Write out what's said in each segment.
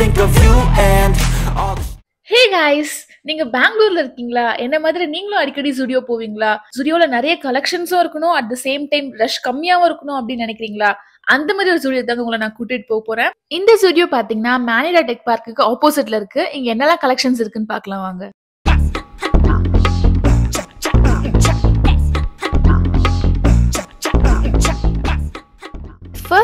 think of you and all the hey guys நீங்க பெங்களூர்ல இருக்கீங்களா? என்ன மாதிரி நீங்களும் அடிக்கடி ஸ்டுடியோ போவீங்களா? ஸ்டுடியோல நிறைய கலெக்ஷன்ஸும் இருக்கணும் at the same time rush கம்மியாவும் இருக்கணும் அப்படின்னு நினைக்கிறீங்களா? அந்த மாதிரி ஒரு ஸ்டுடியோ தாங்க உங்களை நான் கூட்டிட்டு போக போறேன். இந்த ஸ்டுடியோ பாத்தீங்கன்னா மேனிலா டெக் பார்க்குக்கு ஆப்போசிட்ல இருக்கு. இங்க என்னெல்லாம் கலெக்ஷன்ஸ் இருக்குன்னு பாக்கலாம் வாங்க.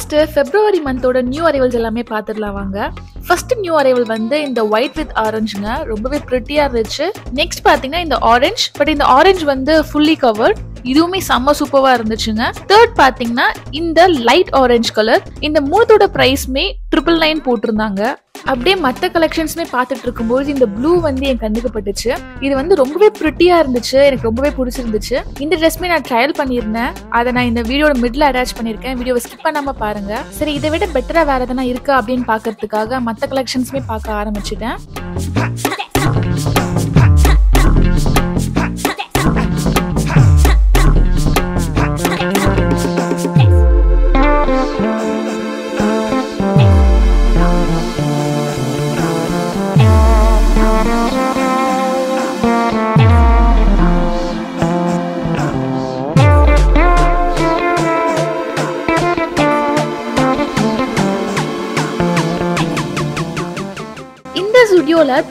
ஃபர்ஸ்ட் பிப்ரவரி மந்தோட நியூ அரைவல்ஸ் எல்லாமே பார்த்துடலாம் வாங்க. ஃபர்ஸ்ட் நியூ அரைவல் வந்து இந்த ஒயிட் வித் ஆரஞ்சுங்க ரொம்பவே ப்ரிட்டியா இருந்துச்சு. நெக்ஸ்ட் பாத்தீங்கன்னா இந்த ஆரஞ்சு பட் இந்த ஆரஞ்சு வந்து ஃபுல்லி கவர்ட் இதுவுமே செம்ம சூப்பரா இருந்துச்சுங்க. தேர்ட் பாத்தீங்கன்னா இந்த லைட் ஆரஞ்சு கலர் இந்த மூணத்தோட பிரைஸ்மே ட்ரிபிள் நைன் போட்டிருந்தாங்க. அப்படியே மற்ற கலெக்ஷன்ஸ்மே பார்த்துட்டு இருக்கும்போது இந்த ப்ளூ வந்து என் கண்ணுக்கு பட்டுச்சு. இது வந்து ரொம்பவே ப்ரிட்டியா இருந்துச்சு. எனக்கு ரொம்பவே பிடிச்சிருந்துச்சு. இந்த ட்ரெஸ்மே நான் ட்ரையல் பண்ணியிருந்தேன். அதை நான் இந்த வீடியோட மிடில் அட்டாச் பண்ணியிருக்கேன். வீடியோவை ஸ்கிப் பண்ணாம பாருங்க. சரி இதை விட பெட்டரா வேற எதனா இருக்கா அப்படின்னு பார்க்கறதுக்காக மற்ற கலெக்ஷன்ஸ்மே பார்க்க ஆரம்பிச்சிட்டேன்.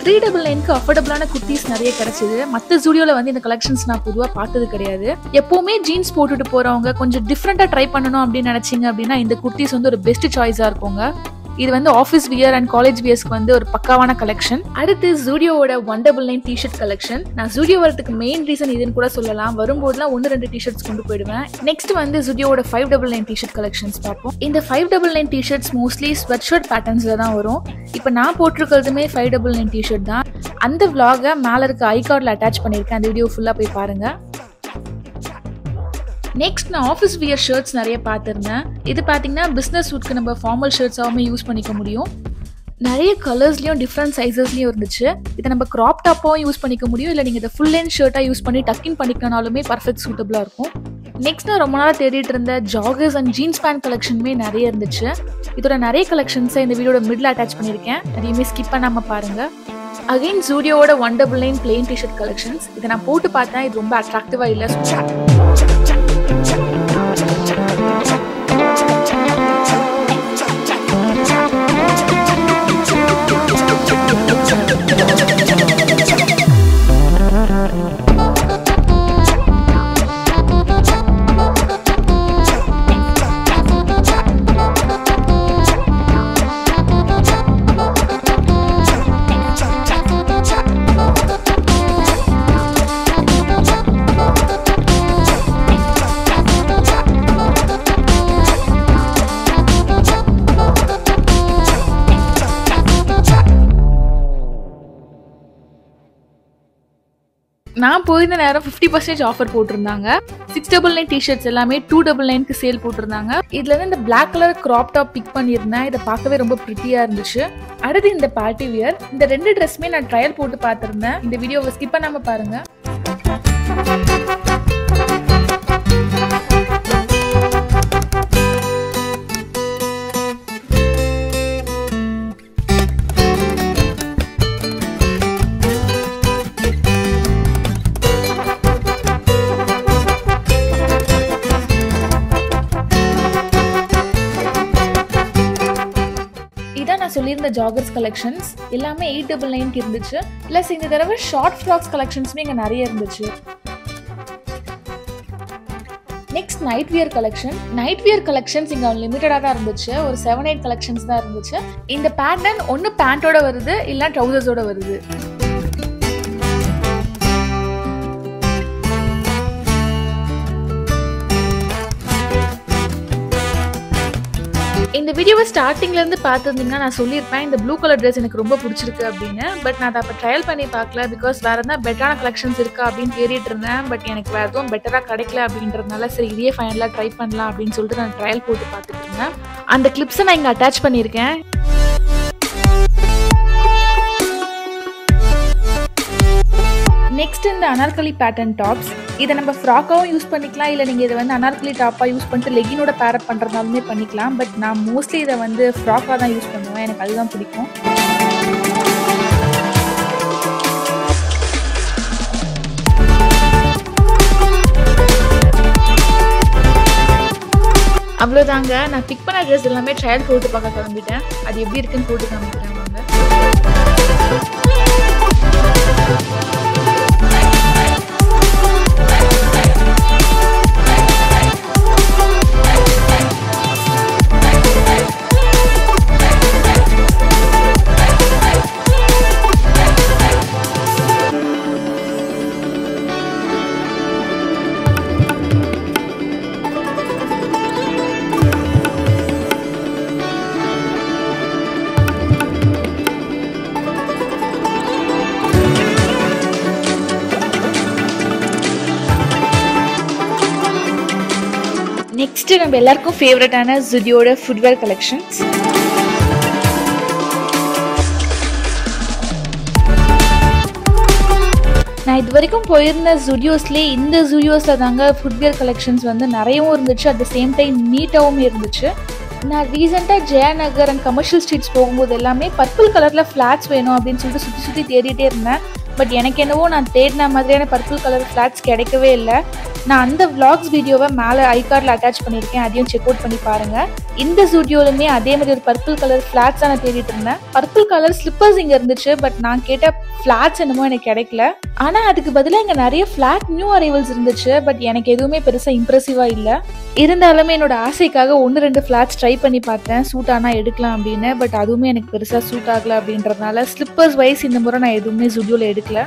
த்ரீ டபுள் நைனுக்கு அஃபோர்டபுளான குர்த்திஸ் நிறைய கிடைச்சிது. மற்ற ஜூடியோல வந்து இந்த கலெக்ஷன்ஸ் நான் பொதுவாக பார்த்தது கிடையாது. எப்பவுமே ஜீன்ஸ் போட்டுட்டு போறவங்க கொஞ்சம் டிஃப்ரெண்டா ட்ரை பண்ணணும் அப்படின்னு நினைச்சீங்க அப்படின்னா இந்த குர்த்திஸ் வந்து ஒரு பெஸ்ட் சாய்ஸாக இருக்குங்க. இது வந்து ஆஃபீஸ் வியர் அண்ட் காலேஜ் வியர்ஸ்க்கு வந்து ஒரு பக்காவான கலெக்ஷன் அடுத்து ஜூடியோவோட one double nine T-shirt collection நான் ஜூடியோ வரதுக்கு மெயின் ரீசன் இதுன்னு கூட சொல்லலாம். வரும்போதுலாம் ஒன்று ரெண்டு டிஷர்ட்ஸ் கொண்டு போயிடுவேன். நெக்ஸ்ட் வந்து ஜூடியோட five double nine T-shirt collections பார்ப்போம். இந்த five double nine T-shirts mostly sweatshirt பேட்டர்ன்ஸில் தான் வரும். இப்போ நான் போட்டிருக்கிறதுமே ஃபைவ் டபுள் நைன் டிஷர்ட் தான். அந்த விளாகை மேலே இருக்க ஐ கார்டில் அட்டாச் பண்ணியிருக்கேன். அந்த வீடியோ ஃபுல்லாக போய் பாருங்கள் நெக்ஸ்ட் நான் ஆஃபீஸ் வியர் ஷர்ட்ஸ் நிறைய பார்த்துருந்தேன். இது பார்த்தீங்கன்னா பிஸ்னஸ் சூட்க்கு நம்ம ஃபார்மல் ஷர்ட்ஸாகவும் யூஸ் பண்ணிக்க முடியும். நிறைய கலர்ஸ்லையும் டிஃப்ரெண்ட் சைஸஸ்லையும் இருந்துச்சு. இதை நம்ம கிராப் டாப்பாகவும் யூஸ் பண்ணிக்க முடியும். இல்லை நீங்கள் இதை ஃபுல் லென்த் ஷர்ட்டாக யூஸ் பண்ணி டக்கின் பண்ணிக்கனாலுமே பர்ஃபெக்ட் சூட்டபுளாக இருக்கும். நெக்ஸ்ட் நான் ரொம்ப நாளாக தேடிட்டு இருந்த ஜாகர்ஸ் அண்ட் ஜீன்ஸ் பேண்ட் கலெக்ஷனுமே நிறைய இருந்துச்சு. இதோட நிறைய கலெக்ஷன்ஸை இந்த வீடியோட மிடில் அட்டாச் பண்ணியிருக்கேன். அதையுமே ஸ்கிப் பண்ணாமல் பாருங்கள் again ஜூடியோட one double nine plain T-shirt collections இதை நான் போட்டு பார்த்தேன். இது ரொம்ப அட்ராக்டிவாக இல்லை போயிருந்த நேரம் ஃபிஃப்டி பர்சன்டேஜ் ஆஃபர் போட்டிருந்தாங்க. சிக்ஸ் டபுள் நைன் டிஷர்ட்ஸ் எல்லாமே டூ டபுள் நைனுக்கு சேல் போட்டிருந்தாங்க. இதுல இருந்து இந்த black colour crop top pick பண்ணியிருந்தேன். இதை பார்க்கவே ரொம்ப ப்ரிட்டியா இருந்துச்சு. அடுத்து இந்த பார்ட்டி வியர் இந்த ரெண்டு ட்ரெஸ்மே நான் ட்ரையல் போட்டு பார்த்திருந்தேன். இந்த வீடியோவை ஸ்கிப் பண்ணாம பாருங்க. சொல்லியிருந்த ஜாகர்ஸ் கலெக்ஷன்ஸ் எல்லாமே எயிட் டபுள் நைன்க்கு இருந்துச்சு. ப்ளஸ் இந்த தடவை ஷார்ட் ஃப்ராக்ஸ் கலெக்ஷன்ஸுமே இங்கே நிறைய இருந்துச்சு. Next night wear collection night wear collections இங்கே லிமிட்டடாக தான் இருந்துச்சு. ஒரு செவன் எயிட் கலெக்ஷன்ஸ் தான் இருந்துச்சு. இந்த பேட்டர்ன் ஒன்று பேண்ட்டோட வருது இல்லை ட்ரௌசர்ஸோட வருது. இந்த வீடியோவை ஸ்டார்டிங்ல இருந்து பார்த்துருந்தீங்கன்னா நான் சொல்லியிருப்பேன் இந்த ப்ளூ கலர் ட்ரெஸ் எனக்கு ரொம்ப பிடிச்சிருக்கு அப்படின்னு. பட் நான் அதை அப்போ ட்ரையல் பண்ணி பார்க்கல பிகாஸ் வேற எதாவது பெட்டரான கலெக்ஷன்ஸ் இருக்கா அப்படின்னு தேடிட்டு இருந்தேன். பட் எனக்கு வேற எதுவும் பெட்டராக கிடைக்கல அப்படின்றதுனால சரி இதையே ஃபைனலாக ட்ரை பண்ணலாம் அப்படின்னு சொல்லிட்டு நான் ட்ரையல் போட்டு பார்த்துட்டு இருந்தேன். அந்த கிளிப்ஸை நான் இங்கே அட்டாச் பண்ணியிருக்கேன். நெக்ஸ்ட் இந்த அனார்கலி பேட்டர்ன் டாப்ஸ் இதை நம்ம ஃப்ராக்காகவும் யூஸ் பண்ணிக்கலாம். இல்லை நீங்கள் இதை வந்து அனார்கலி டாப்பாக யூஸ் பண்ணிட்டு லெகினோட பேரப் பண்ணுறதாலுமே பண்ணிக்கலாம். பட் நான் மோஸ்ட்லி இதை வந்து ஃப்ராக்காக தான் யூஸ் பண்ணுவேன். எனக்கு அதுதான் பிடிக்கும். அவ்வளோதாங்க நான் பிக் பண்ண ட்ரெஸ் எல்லாமே ட்ரையல் போட்டு பார்க்க கிளம்பிட்டேன். அது எப்படி இருக்குன்னு போட்டு காமிக்கிறேன். நெக்ஸ்ட் நம்ம எல்லாருக்கும் ஃபேவரட்டான ஜுடியோட ஃபுட்வேர் கலெக்ஷன்ஸ் நான் இது வரைக்கும் போயிருந்த ஜுடியோஸ்லேயே இந்த ஜுடியோஸில் தாங்க ஃபுட்வேர் கலெக்ஷன்ஸ் வந்து நிறையவும் இருந்துச்சு. அட் த சேம் டைம் நீட்டாகவும் இருந்துச்சு. நான் ரீசெண்டாக ஜெயநகர் அண்ட் கமர்ஷியல் ஸ்ட்ரீட்ஸ் போகும்போது எல்லாமே பர்பிள் கலரில் ஃப்ளாட்ஸ் வேணும் அப்படின்னு சொல்லிட்டு சுற்றி சுற்றி தேடிட்டே இருந்தேன். பட் எனக்கு என்னவோ நான் தேடின மாதிரியான பர்பிள் கலர் ஃப்ளாட்ஸ் கிடைக்கவே இல்லை. நான் அந்த விளாக்ஸ் வீடியோவை மேலே ஐகார்டில் அட்டாச் பண்ணியிருக்கேன். அதையும் செக் அவுட் பண்ணி பாருங்கள் இந்த ஸ்டுடியோலுமே அதே மாதிரி ஒரு பர்பிள் கலர் ஃப்ளாட்ஸ் நான் தேடிட்டு இருந்தேன். பர்பிள் கலர் ஸ்லிப்பர்ஸ் இங்கே இருந்துச்சு பட் நான் கேட்ட ஃப்ளாட்ஸ் என்னமோ எனக்கு கிடைக்கல. ஆனால் அதுக்கு பதிலாக இங்கே நிறைய ஃப்ளாட் நியூ அரைவல்ஸ் இருந்துச்சு. பட் எனக்கு எதுவுமே பெருசாக இம்ப்ரெசிவாக இல்லை. இருந்தாலுமே என்னோட ஆசைக்காக ஒன்று ரெண்டு ஃப்ளாட்ஸ் ட்ரை பண்ணி பார்த்தேன். சூட் ஆனால் எடுக்கலாம் அப்படின்னு. பட் அதுவுமே எனக்கு பெருசாக சூட் ஆகலை அப்படின்றதுனால ஸ்லிப்பர்ஸ் வைஸ் இந்த முறை நான் எதுவுமே ஸ்டுடியோவில் எடுக்கல.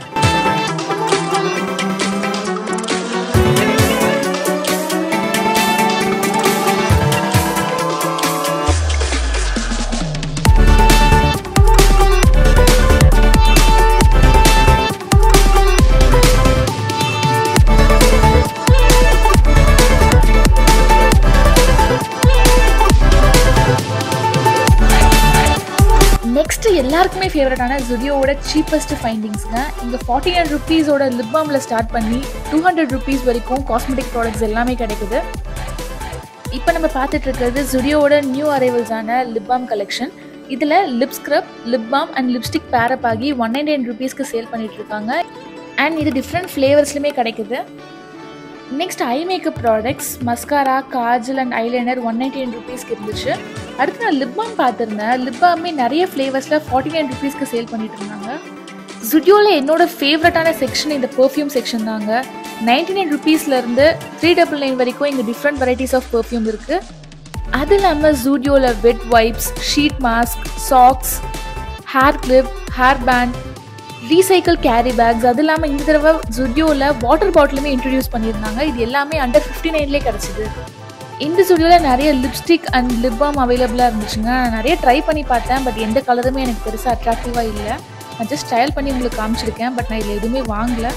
எல்லாருக்குமே ஃபேவரட்டான ஜுடியோவோட சீப்பஸ்ட் ஃபைண்டிங்ஸ்ங்க இங்கே ஃபார்ட்டி நைன் ருபீஸோட லிப் பாமில் ஸ்டார்ட் பண்ணி டூ ஹண்ட்ரட் ருபீஸ் வரைக்கும் காஸ்மெட்டிக் ப்ராடக்ட்ஸ் எல்லாமே கிடைக்குது. இப்போ நம்ம பார்த்துட்டு இருக்கிறது ஜுடியோவோட நியூ அரைவல்ஸான லிப் பாம் கலெக்ஷன் இதில் lip scrub lip balm and lipstick pair up ஆகி ஒன் நைன்டி நைன் ருபீஸ்க்கு சேல் பண்ணிட்டு இருக்காங்க. அண்ட் இது டிஃப்ரெண்ட் ஃப்ளேவர்ஸ்லையுமே கிடைக்குது. Next eye makeup products mascara kajal and eyeliner one ninety nine ருபீஸ்க்கு இருந்துச்சு. அடுத்து நான் லிப் பாம் பார்த்துருந்தேன். லிப் பாமே நிறைய ஃப்ளேவர்ஸில் ஃபார்ட்டி நைன் ருபீஸ்க்கு சேல் பண்ணிட்டு இருந்தாங்க. ஜுடியோவில் என்னோட ஃபேவரட்டான செக்ஷன் இந்த பெர்ஃப்யூம் செக்ஷன் தாங்க. நைன்டி நைன் ருபீஸ்லேருந்து த்ரீ டபுள் நைன் வரைக்கும் இங்கே டிஃப்ரெண்ட் வெரைட்டிஸ் ஆஃப் பெர்ஃப்யூம் இருக்குது அது இல்லாமல் ஜூடியோவில் wet wipes sheet mask socks hair clip hair band recycle carry bags அது இல்லாமல் இந்த தடவை ஜுடியோவில் வாட்டர் பாட்டிலுமே இன்ட்ரடியூஸ் பண்ணியிருந்தாங்க. இது எல்லாமே அண்டர் ஃபிஃப்டி நைன்லேயே கிடச்சிது. இந்த ஸ்டுடியோவில் நிறைய லிப்ஸ்டிக் அண்ட் லிப் பாம் அவைலபிளாக இருந்துச்சுங்க. நான் நிறைய ட்ரை பண்ணி பார்த்தேன் பட் எந்த கலருமே எனக்கு பெருசாக அட்ராக்டிவாக இல்லை. நான் ஜஸ்ட் ஸ்டைல் பண்ணி உங்களுக்கு காமிச்சிருக்கேன் பட் நான் இதில் எதுவுமே வாங்கலை.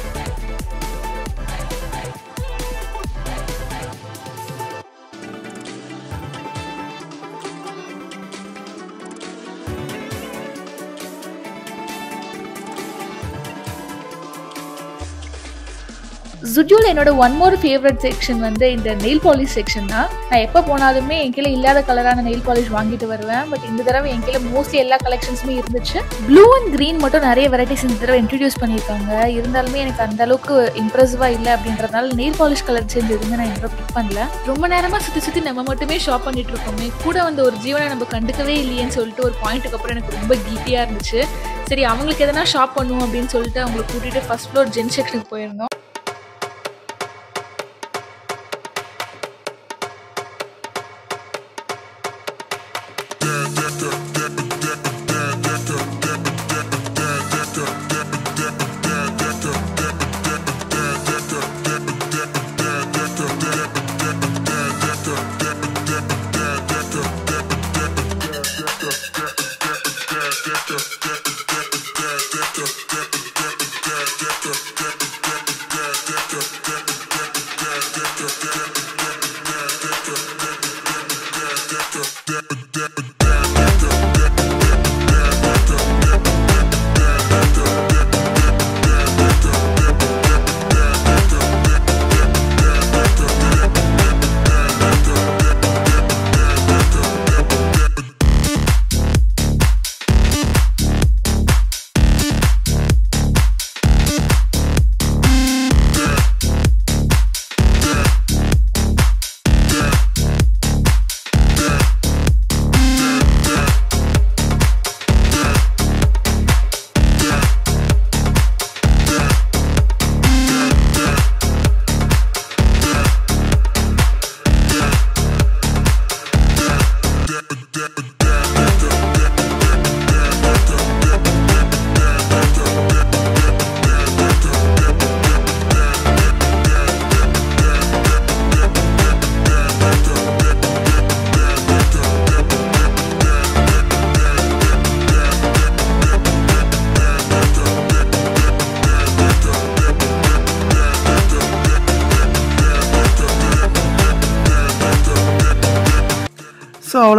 ஜுடியோவில் என்னோட ஒன் மோர் ஃபேவரட் செக்ஷன் வந்து இந்த நெயில் பாலிஷ் செக்ஷன் தான். நான் எப்போ போனாலுமே என் கீழே இல்லாத கலரான நெயில் பாலிஷ் வாங்கிட்டு வருவேன். பட் இந்த தடவை என் கீழே மோஸ்ட்லி எல்லா கலெக்ஷன்ஸுமே இருந்துச்சு. ப்ளூ அண்ட் க்ரீன் மட்டும் நிறைய வெரைட்டிஸ் இந்த தடவை இன்ட்ரடியூஸ் பண்ணியிருக்காங்க. இருந்தாலுமே எனக்கு அந்த அளவுக்கு இம்ப்ரெசிவாக இல்லை அப்படின்றதுனால நெயில் பாலிஷ் கலர் சேஞ்ச் எதுவுமே நான் இன்னும் பிக் பண்ணல. ரொம்ப நேரமாக சுற்றி சுற்றி நம்ம மட்டுமே ஷாப் பண்ணிட்டு இருக்கோமே. கூட வந்து ஒரு ஜீவனை நம்ம கண்டுக்கவே இல்லையேன்னு சொல்லிட்டு ஒரு பாயிண்ட்டுக்கு அப்புறம் எனக்கு ரொம்ப கீட்டியாக இருந்துச்சு. சரி அவங்களுக்கு எதனா ஷாப் பண்ணுவோம் அப்படின்னு சொல்லிட்டு அவங்களை கூட்டிகிட்டு ஃபர்ஸ்ட் ஃப்ளோர் ஜென் செக்ஷனுக்கு போயிருந்தோம்.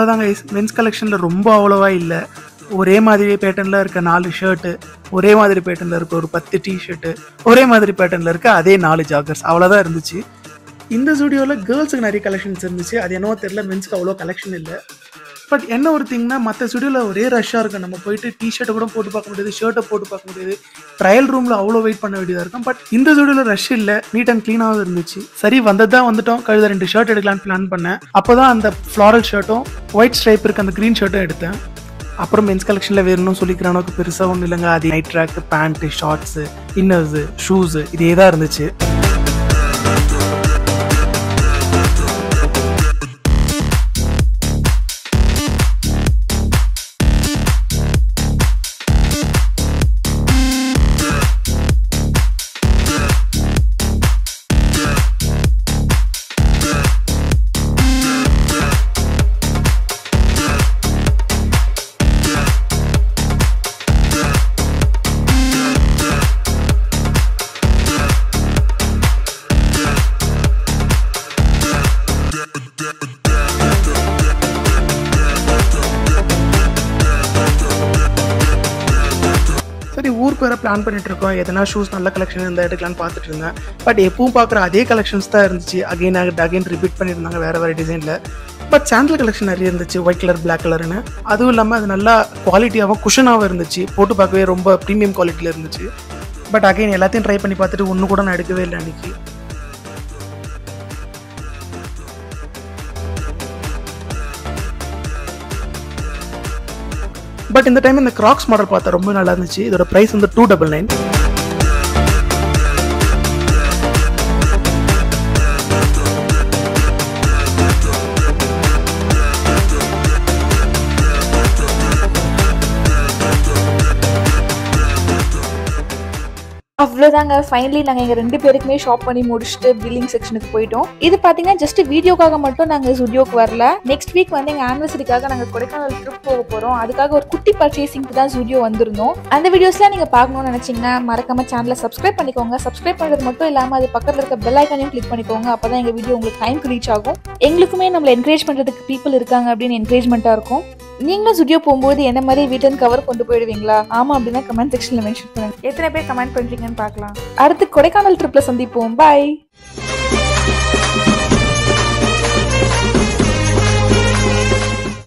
அவ்வளோதாங்க மென்ஸ் கலெக்ஷனில் ரொம்ப அவ்வளோவா இல்லை. ஒரே மாதிரி பேட்டர்னில் இருக்க நாலு ஷர்ட்டு ஒரே மாதிரி பேட்டர்னில் இருக்க ஒரு பத்து டிஷர்ட்டு ஒரே மாதிரி பேட்டர்னில் இருக்க அதே நாலு ஜாகர்ஸ் அவ்வளோதான் இருந்துச்சு. இந்த ஸ்டுடியோவில் கேர்ள்ஸுக்கு நிறைய கலெக்ஷன்ஸ் இருந்துச்சு. அது என்னவோ தெரியல மென்ஸ்க்கு அவ்வளோ கலெக்ஷன் இல்லை. பட் என்ன ஒரு திங்னா மற்ற ஸ்டுடியோவில் ஒரே ரஷ்ஷாக இருக்கும். நம்ம போயிட்டு டிஷர்ட்டை கூட போட்டு பார்க்க முடியாது ஷர்ட்டை போட்டு பார்க்க முடியாது. ட்ரையல் ரூமில் அவ்வளோ வெயிட் பண்ண வேண்டியதாக இருக்கும். பட் இந்த ஸ்டுடியோவில் ரஷ் இல்லை நீட் அண்ட் க்ளீனாகவும் இருந்துச்சு. சரி வந்தது தான் வந்துட்டோம். கழுத ரெண்டு ஷர்ட் எடுக்கலான்னு பிளான் பண்ணேன். அப்போ தான் அந்த ஃப்ளாரல் ஷர்ட்டும் ஒயிட் ஸ்ட்ரைப் இருக்க அந்த க்ரீன் ஷர்ட்டும் எடுத்தேன். அப்புறம் மென்ஸ் கலெக்ஷனில் வேணும்னு சொல்லிக்கிற அளவுக்கு பெருசாக ஒன்றும் இல்லைங்க. அது night track pant shorts inners shoes இதே தான் இருந்துச்சு. பிளான் பண்ணிட்டு இருக்கோம் எதனா ஷூஸ் நல்ல கலெக்ஷன் இருந்தால் எடுக்கலாம்னு பார்த்துட்டு இருந்தேன் பட் எப்பவும் பார்க்குற அதே கலெக்ஷன்ஸ் தான் இருந்துச்சு. அகைன் அகைன் ரிப்பீட் பண்ணியிருந்தாங்க வேற வேற டிசைனில் பட் சாண்டல் கலெக்ஷன் நிறைய இருந்துச்சு. ஒயிட் கலர் பிளாக் கலர்னு அதுவும் இல்லாமல் அது நல்லா குவாலிட்டியாகவும் குஷனாகவும் இருந்துச்சு. போட்டு பார்க்கவே ரொம்ப ப்ரீமியம் குவாலிட்டியில் இருந்துச்சு. பட் அகைன் எல்லாத்தையும் ட்ரை பண்ணி பார்த்துட்டு ஒன்று கூட நான் எடுக்கவே இல்லை அன்றைக்கி பட் இந்த டைம் இந்த கிராக்ஸ் மாடல் பார்த்தா ரொம்ப நல்லா இருந்துச்சு. இதோட ப்ரைஸ் வந்து டூ டபுள் நைன் அவ்வளோதாங்க ஃபைனலி நாங்கள் எங்கள் ரெண்டு பேருக்குமே ஷாப் பண்ணி முடிச்சுட்டு பில்லிங் செக்ஷனுக்கு போயிட்டோம். இது பார்த்தீங்கன்னா ஜஸ்ட் வீடியோக்காக மட்டும் நாங்கள் ஸ்டுடியோக்கு வரல. நெக்ஸ்ட் வீக் வந்து எங்கள் ஆனிவர்சரிக்காக நாங்கள் கொடைக்கானல் ட்ரிப் போக போகிறோம் அதுக்காக ஒரு குட்டி பர்ச்சேசிங்க்கு தான் ஸ்டுடியோ வந்திருந்தோம். அந்த வீடியோஸ்லாம் நீங்கள் பார்க்கணும்னு நினச்சிங்கன்னா மறக்காம சேனலை சப்ஸ்கிரைப் பண்ணிக்கோங்க. சப்ஸ்கிரைப் பண்ணுறது மட்டும் இல்லாமல் அது பக்கத்தில் இருக்க பெல் ஐக்கானையும் கிளிக் பண்ணிக்கோங்க. அப்போ தான் எங்கள் வீடியோ உங்களுக்கு டைம்க்கு ரீச் ஆகும். எங்களுக்குமே நம்மளை என்கரேஜ் பண்ணுறதுக்கு பீப்புள் இருக்காங்க அப்படின்னு என்கரேஜ்மெண்ட்டாக இருக்கும். நீங்களும் ஸ்டுடியோ போகும்போது என்ன மாதிரி வீட்டன் கவர் கொண்டு போயிடுவீங்களா? ஆமா அப்படின்னா கமெண்ட் செக்ஷன்ல மென்ஷன் பண்ணுங்க. எத்தனை பேர் கமெண்ட் பண்றீங்கன்னு பார்க்கலாம். அடுத்து கொடைக்கானல் ட்ரிப்ல சந்திப்போம். பாய்